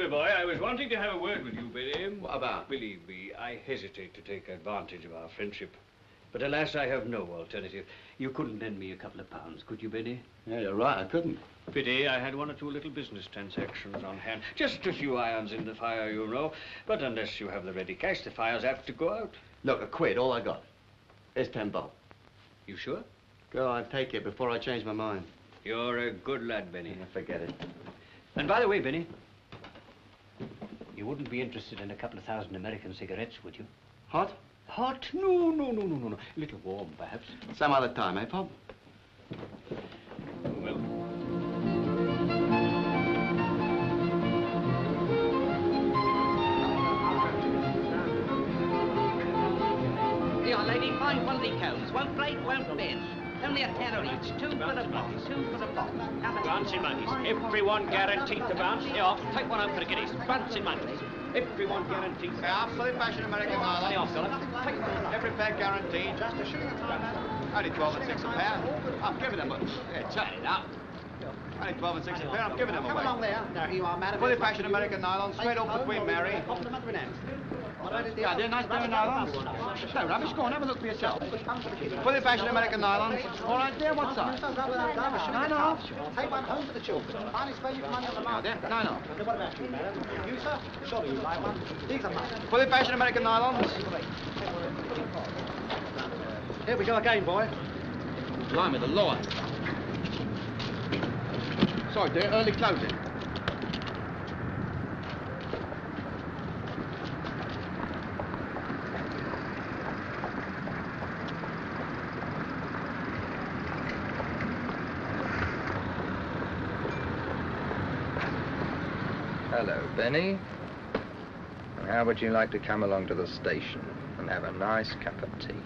My boy, I was wanting to have a word with you, Benny. What about? Believe me, I hesitate to take advantage of our friendship. But alas, I have no alternative. You couldn't lend me a couple of pounds, could you, Benny? Yeah, you're right, I couldn't. Pity, I had one or two little business transactions on hand. Just a few irons in the fire, you know. But unless you have the ready cash, the fire's apt to go out. Look, a quid, all I got. Here's ten bob. You sure? Go on, take it before I change my mind. You're a good lad, Benny. Yeah, forget it. And by the way, Benny, you wouldn't be interested in a couple of thousand American cigarettes, would you? Hot? Hot? No, no, no, no, no, no. A little warm, perhaps. Some other time, eh, Bob? Well, Here, lady, find one of the cones. Won't break, won't bend. Only a tenner each. Two for the pot, two for the pot. Have a- bouncing monkeys. Everyone guaranteed to bounce. Here, take one out for the kiddies. Bouncing monkeys. Everyone guaranteed. Yeah, fully fashion American Money off, fella. Take Every pair guaranteed. Just a shilling a time. Only 12 and 6 a pair. I'm giving them a... Yeah, turn it up. Only 12 and 6 a pair. I'm giving them away. Come along there. There you are, madam. Fully fashion American nylon, straight off the Queen Mary. Off to the mother and end. Yeah, they're nice of nylons. No rubbish. Go on, have a look for yourself. Fully fashion American nylons. All right, dear, what size? Don't go without going. A shilling I a know. half. Take one home for the children. Finest way you can money on the market. there. No, no. Now, What about you, madam? You, sir? Surely you like one. These are mine. Fully fashion American nylons. Here we go again, boy. Blimey, the law. Sorry, dear, early closing. Hello, Benny. How would you like to come along to the station and have a nice cup of tea?